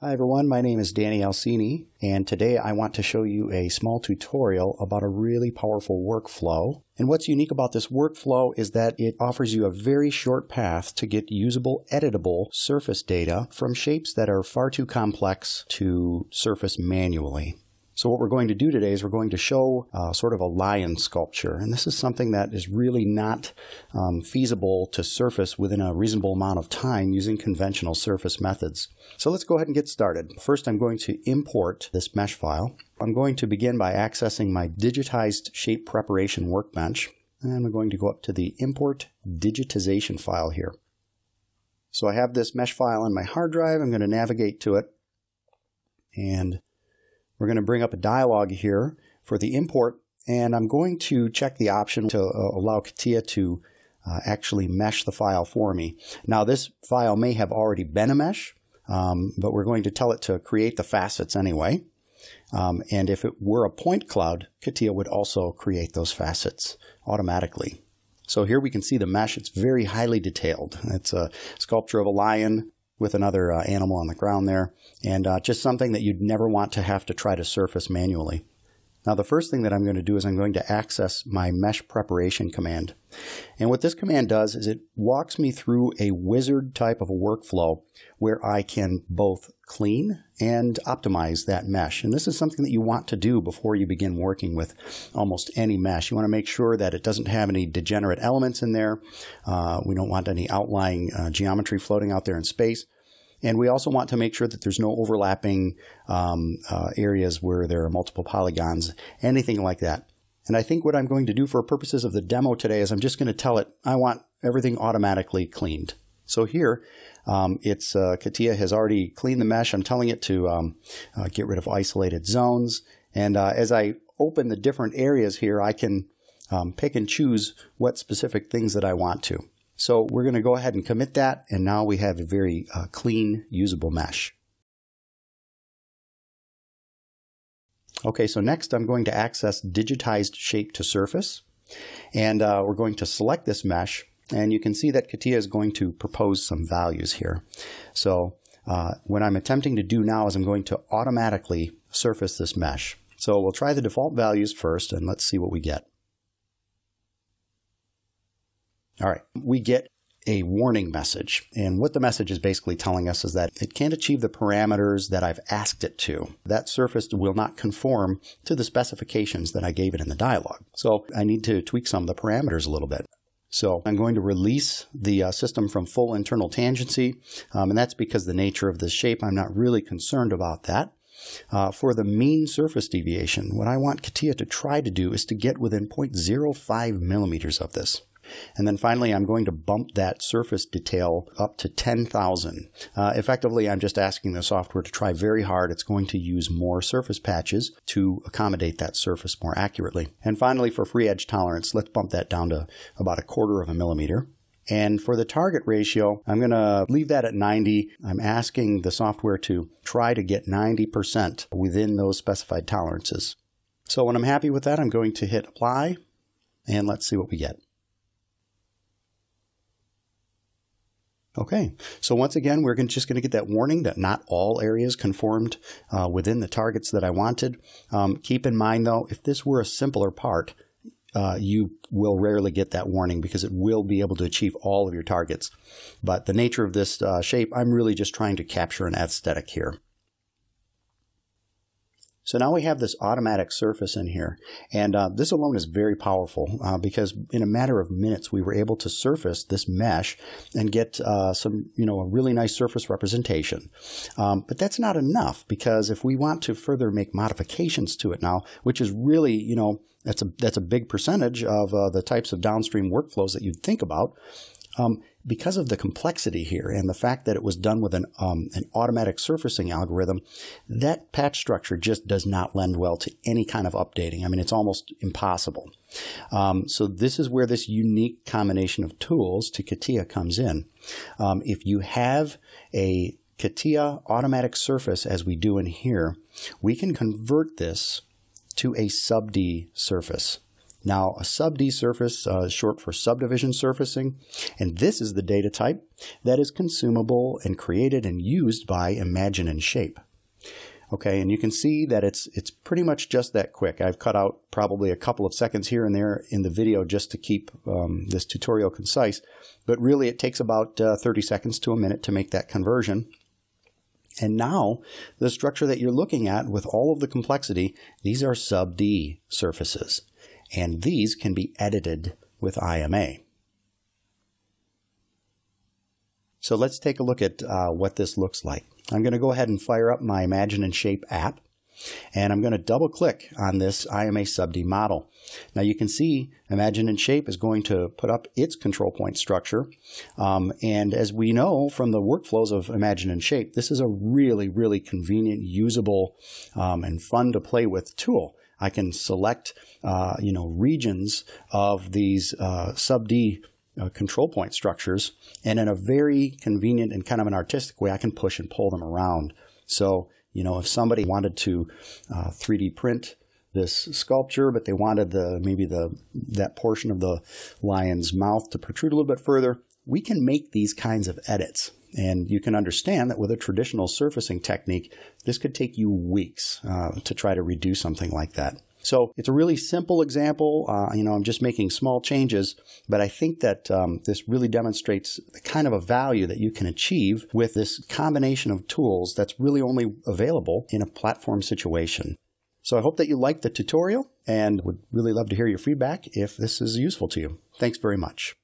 Hi everyone, my name is Danny Alcini, and today I want to show you a small tutorial about a really powerful workflow. And what's unique about this workflow is that it offers you a very short path to get usable, editable surface data from shapes that are far too complex to surface manually. So what we're going to do today is we're going to show uh, sort of a lion sculpture. And this is something that is really not um, feasible to surface within a reasonable amount of time using conventional surface methods. So let's go ahead and get started. First, I'm going to import this mesh file. I'm going to begin by accessing my digitized shape preparation workbench. And I'm going to go up to the import digitization file here. So I have this mesh file on my hard drive. I'm going to navigate to it. And we're going to bring up a dialog here for the import, and I'm going to check the option to uh, allow CATIA to uh, actually mesh the file for me. Now this file may have already been a mesh, um, but we're going to tell it to create the facets anyway. Um, and if it were a point cloud, CATIA would also create those facets automatically. So here we can see the mesh. It's very highly detailed. It's a sculpture of a lion with another uh, animal on the ground there, and uh, just something that you'd never want to have to try to surface manually. Now the first thing that I'm going to do is I'm going to access my mesh preparation command. And what this command does is it walks me through a wizard type of a workflow where I can both clean and optimize that mesh. And this is something that you want to do before you begin working with almost any mesh. You want to make sure that it doesn't have any degenerate elements in there. Uh, we don't want any outlying uh, geometry floating out there in space. And we also want to make sure that there's no overlapping um, uh, areas where there are multiple polygons, anything like that. And I think what I'm going to do for purposes of the demo today is I'm just going to tell it I want everything automatically cleaned. So here, um, it's uh, CATIA has already cleaned the mesh. I'm telling it to um, uh, get rid of isolated zones. And uh, as I open the different areas here, I can um, pick and choose what specific things that I want to. So we're going to go ahead and commit that, and now we have a very uh, clean, usable mesh. Okay, so next I'm going to access digitized shape to surface, and uh, we're going to select this mesh, and you can see that CATIA is going to propose some values here. So uh, what I'm attempting to do now is I'm going to automatically surface this mesh. So we'll try the default values first, and let's see what we get. All right, we get a warning message. And what the message is basically telling us is that it can't achieve the parameters that I've asked it to. That surface will not conform to the specifications that I gave it in the dialog. So I need to tweak some of the parameters a little bit. So I'm going to release the uh, system from full internal tangency, um, and that's because the nature of the shape, I'm not really concerned about that. Uh, for the mean surface deviation, what I want CATIA to try to do is to get within 0.05 millimeters of this. And then finally, I'm going to bump that surface detail up to 10,000. Uh, effectively, I'm just asking the software to try very hard. It's going to use more surface patches to accommodate that surface more accurately. And finally, for free edge tolerance, let's bump that down to about a quarter of a millimeter. And for the target ratio, I'm going to leave that at 90. I'm asking the software to try to get 90% within those specified tolerances. So when I'm happy with that, I'm going to hit apply and let's see what we get. Okay, so once again, we're just going to get that warning that not all areas conformed uh, within the targets that I wanted. Um, keep in mind, though, if this were a simpler part, uh, you will rarely get that warning because it will be able to achieve all of your targets. But the nature of this uh, shape, I'm really just trying to capture an aesthetic here. So now we have this automatic surface in here. And uh, this alone is very powerful uh, because in a matter of minutes, we were able to surface this mesh and get uh, some, you know, a really nice surface representation. Um, but that's not enough because if we want to further make modifications to it now, which is really, you know, that's a, that's a big percentage of uh, the types of downstream workflows that you'd think about. Um, because of the complexity here and the fact that it was done with an, um, an automatic surfacing algorithm, that patch structure just does not lend well to any kind of updating. I mean, it's almost impossible. Um, so this is where this unique combination of tools to CATIA comes in. Um, if you have a CATIA automatic surface, as we do in here, we can convert this to a sub D surface. Now, a sub-D surface uh, short for subdivision surfacing, and this is the data type that is consumable and created and used by Imagine and Shape. Okay, and you can see that it's it's pretty much just that quick. I've cut out probably a couple of seconds here and there in the video just to keep um, this tutorial concise, but really it takes about uh, 30 seconds to a minute to make that conversion. And now, the structure that you're looking at with all of the complexity, these are sub-D surfaces. And these can be edited with IMA. So let's take a look at uh, what this looks like. I'm going to go ahead and fire up my Imagine and Shape app. And I'm going to double click on this IMA sub-D model. Now you can see Imagine and Shape is going to put up its control point structure. Um, and as we know from the workflows of Imagine and Shape, this is a really, really convenient, usable, um, and fun to play with tool. I can select, uh, you know, regions of these uh, sub-D uh, control point structures, and in a very convenient and kind of an artistic way, I can push and pull them around. So you know, if somebody wanted to uh, 3D print this sculpture, but they wanted the maybe the that portion of the lion's mouth to protrude a little bit further, we can make these kinds of edits. And you can understand that with a traditional surfacing technique, this could take you weeks uh, to try to redo something like that. So it's a really simple example. Uh, you know, I'm just making small changes, but I think that um, this really demonstrates the kind of a value that you can achieve with this combination of tools that's really only available in a platform situation. So I hope that you liked the tutorial and would really love to hear your feedback if this is useful to you. Thanks very much.